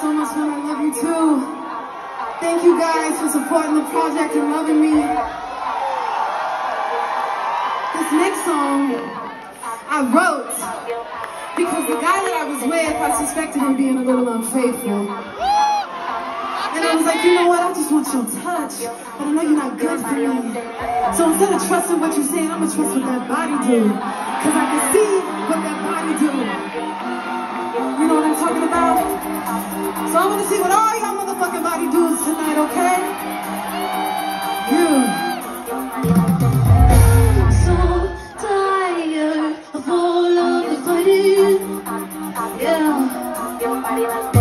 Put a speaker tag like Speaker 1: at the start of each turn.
Speaker 1: so much fun. I love you too. Thank you guys for supporting the project and loving me. This next song I wrote because the guy that I was with, I suspected him being a little unfaithful. And I was like, you know what, I just want your touch, but I know you're not good for me. So instead of trusting what you're saying, I'm gonna trust what that body do. Cause I can see what that body do. You know what I'm talking I wanna see what all y'all motherfucking body does tonight, okay? You.
Speaker 2: So tired of all of the fighting. Yeah.